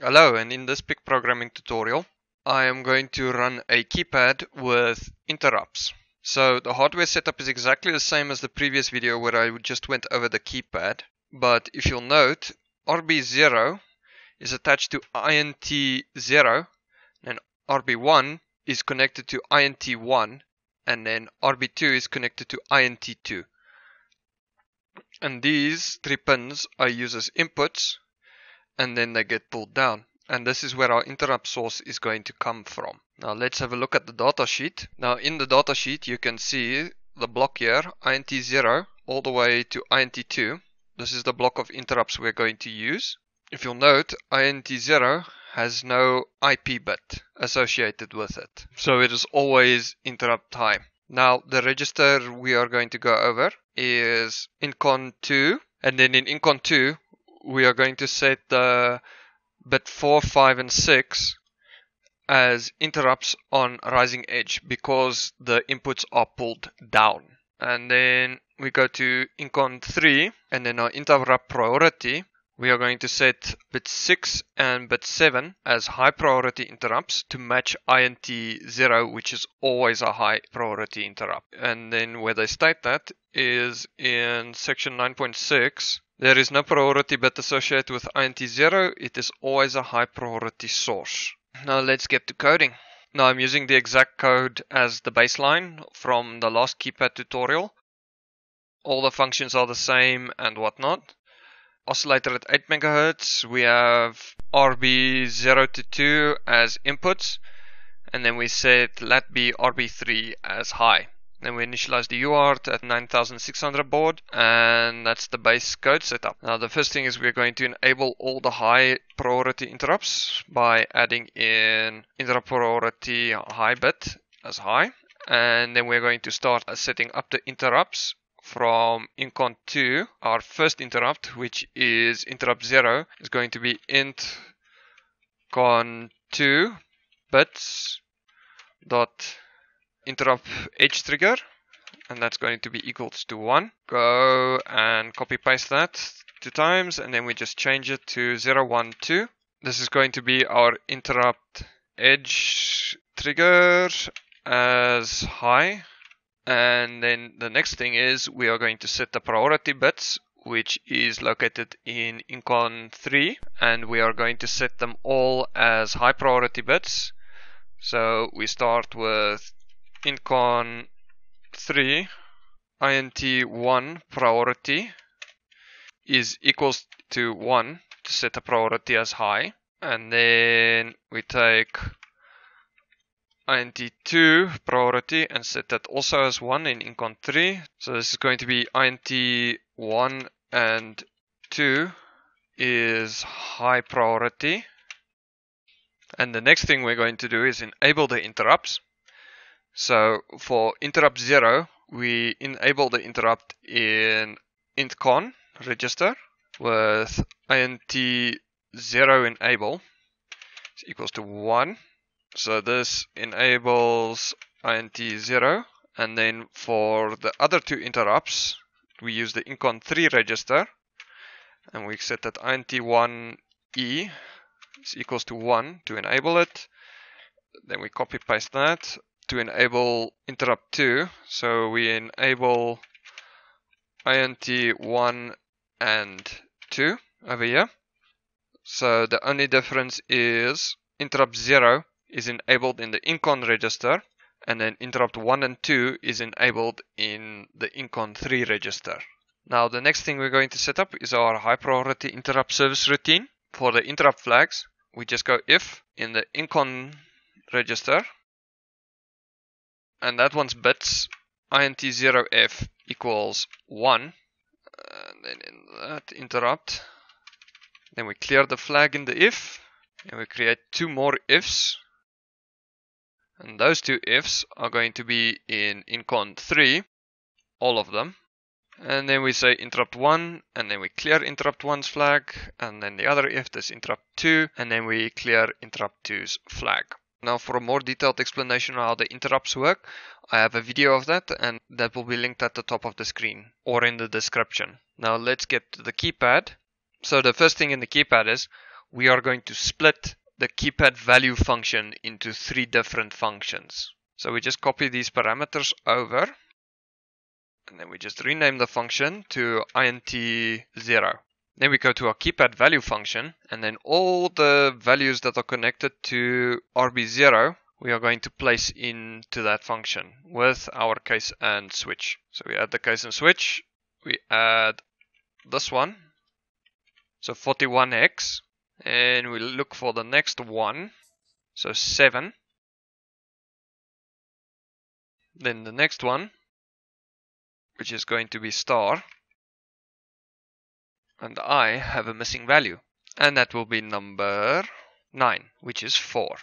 Hello, and in this PIC programming tutorial, I am going to run a keypad with interrupts. So the hardware setup is exactly the same as the previous video where I just went over the keypad. But if you'll note, RB0 is attached to INT0 and RB1 is connected to INT1 and then RB2 is connected to INT2. And these three pins I use as inputs and then they get pulled down. And this is where our interrupt source is going to come from. Now let's have a look at the datasheet. Now in the datasheet you can see the block here, INT0 all the way to INT2. This is the block of interrupts we're going to use. If you'll note, INT0 has no IP bit associated with it. So it is always interrupt high. Now the register we are going to go over is intcon2 and then in intcon2 we are going to set the bit 4, 5 and 6 as interrupts on rising edge because the inputs are pulled down. And then we go to intcon 3 and then our interrupt priority we are going to set bit 6 and bit 7 as high priority interrupts to match INT 0 which is always a high priority interrupt. And then where they state that is in section 9.6 there is no priority bit associated with INT0, it is always a high priority source. Now let's get to coding. Now I'm using the exact code as the baseline from the last keypad tutorial. All the functions are the same and whatnot. Oscillator at 8 MHz, we have RB0 to 2 as inputs, and then we set lat-B RB3 as high. Then we initialize the UART at 9600 baud and that's the base code setup. Now the first thing is we're going to enable all the high priority interrupts by adding in interrupt priority high bit as high and then we're going to start setting up the interrupts from intcon 2 our first interrupt which is interrupt 0 is going to be int con 2 bits dot interrupt edge trigger and that's going to be equals to 1. Go and copy paste that two times and then we just change it to 0, 1, 2. This is going to be our interrupt edge trigger as high and then the next thing is we are going to set the priority bits which is located in intcon 3 and we are going to set them all as high priority bits so we start with intcon 3 int1 priority is equals to 1 to set the priority as high. And then we take int2 priority and set that also as 1 in intcon 3 so this is going to be int1 and 2 is high priority. And the next thing we're going to do is enable the interrupts so for interrupt 0, we enable the interrupt in intcon register with int0 enable is equals to 1. So this enables int0 and then for the other two interrupts we use the intcon 3 register and we set that int1e is equals to 1 to enable it. Then we copy paste that to enable interrupt 2. So we enable int1 and 2 over here. So the only difference is interrupt 0 is enabled in the intcon register and then interrupt 1 and 2 is enabled in the intcon 3 register. Now the next thing we're going to set up is our high priority interrupt service routine. For the interrupt flags, we just go if in the intcon register and that one's bits int0f equals 1 and then in that interrupt. Then we clear the flag in the if and we create two more ifs. And those two ifs are going to be in intcon 3 all of them. And then we say interrupt 1 and then we clear interrupt 1's flag. And then the other if is interrupt 2 and then we clear interrupt 2's flag now for a more detailed explanation on how the interrupts work, I have a video of that and that will be linked at the top of the screen or in the description. Now let's get to the keypad. So the first thing in the keypad is we are going to split the keypad value function into three different functions. So we just copy these parameters over and then we just rename the function to int0. Then we go to our keypad value function and then all the values that are connected to RB0 we are going to place into that function with our case and switch. So we add the case and switch, we add this one, so 41x, and we look for the next one, so 7. Then the next one, which is going to be star, and I have a missing value, and that will be number 9, which is 4.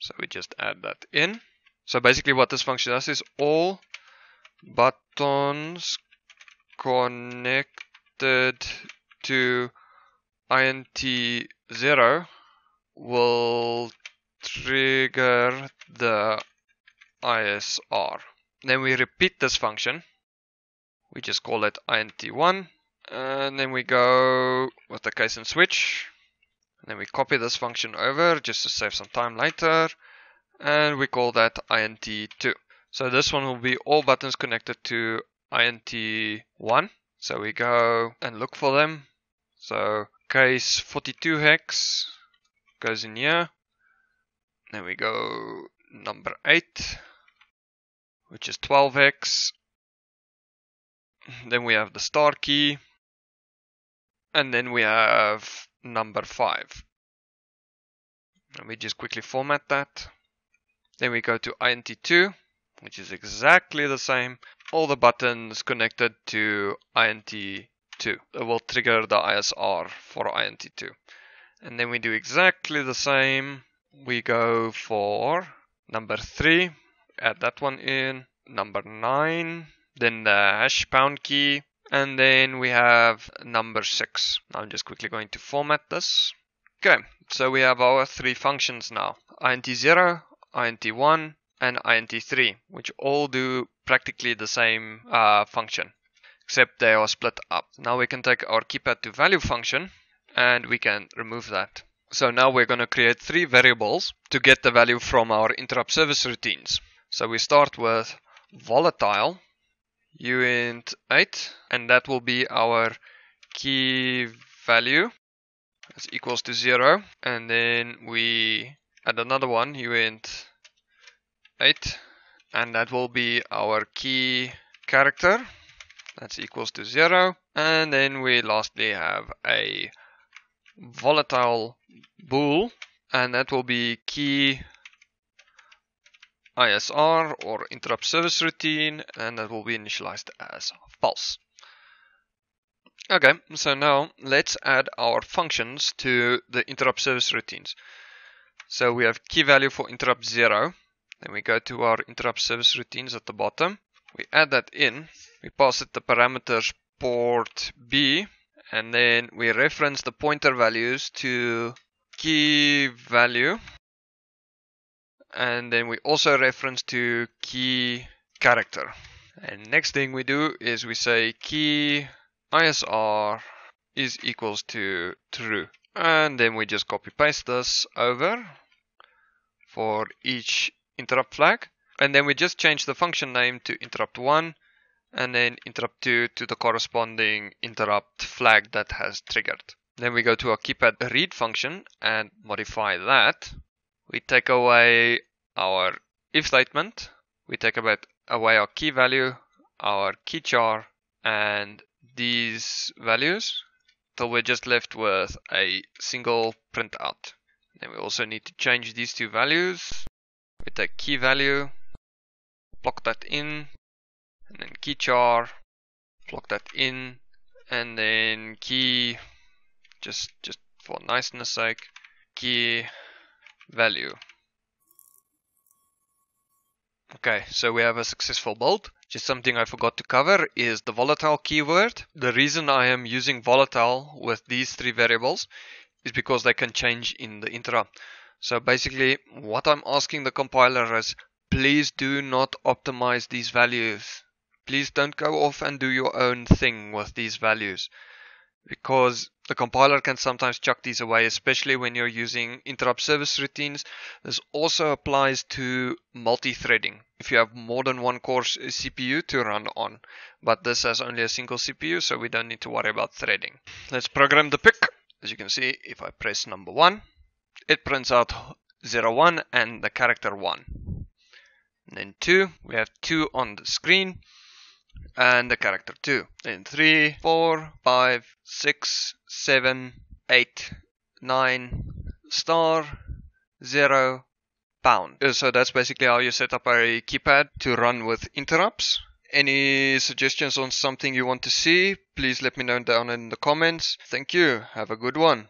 So we just add that in. So basically what this function does is all buttons connected to int0 will trigger the ISR. Then we repeat this function. We just call it int1 and then we go with the case and switch then we copy this function over just to save some time later. And we call that int2. So this one will be all buttons connected to int1. So we go and look for them. So case 42 hex goes in here. Then we go number 8, which is 12 hex. Then we have the star key. And then we have number 5. Let me just quickly format that. Then we go to int2, which is exactly the same. All the buttons connected to int2 will trigger the ISR for int2. And then we do exactly the same. We go for number 3, add that one in. Number 9, then the hash pound key, and then we have number 6. I'm just quickly going to format this. Okay, so we have our three functions now. int0, int1, and int3, which all do practically the same uh, function, except they are split up. Now we can take our keypad to value function, and we can remove that. So now we're going to create three variables to get the value from our interrupt service routines. So we start with volatile, uint8 and that will be our key value. That's equals to 0 and then we add another one uint8 and that will be our key character. That's equals to 0 and then we lastly have a volatile bool and that will be key ISR or interrupt service routine and that will be initialized as false. Okay, so now let's add our functions to the interrupt service routines. So we have key value for interrupt 0. Then we go to our interrupt service routines at the bottom. We add that in. We pass it the parameters port B and then we reference the pointer values to key value and then we also reference to key character. And next thing we do is we say key ISR is equals to true. And then we just copy paste this over for each interrupt flag. And then we just change the function name to interrupt1 and then interrupt 2 to the corresponding interrupt flag that has triggered. Then we go to our keypad read function and modify that we take away our if statement, we take about away our key value, our key char, and these values till we're just left with a single printout. Then we also need to change these two values. We take key value, block that in, and then key char, block that in, and then key, just just for niceness sake, key value. Okay, so we have a successful build. Just something I forgot to cover is the volatile keyword. The reason I am using volatile with these three variables is because they can change in the interrupt. So basically what I'm asking the compiler is please do not optimize these values. Please don't go off and do your own thing with these values because the compiler can sometimes chuck these away, especially when you're using interrupt service routines. This also applies to multi-threading. If you have more than one core CPU to run on, but this has only a single CPU, so we don't need to worry about threading. Let's program the PIC. As you can see, if I press number one, it prints out 01 and the character 1. And then 2, we have 2 on the screen and the character 2. Then 3, 4, 5, 6, 7, 8, 9, star, 0, pound. Uh, so that's basically how you set up a keypad to run with interrupts. Any suggestions on something you want to see, please let me know down in the comments. Thank you. Have a good one.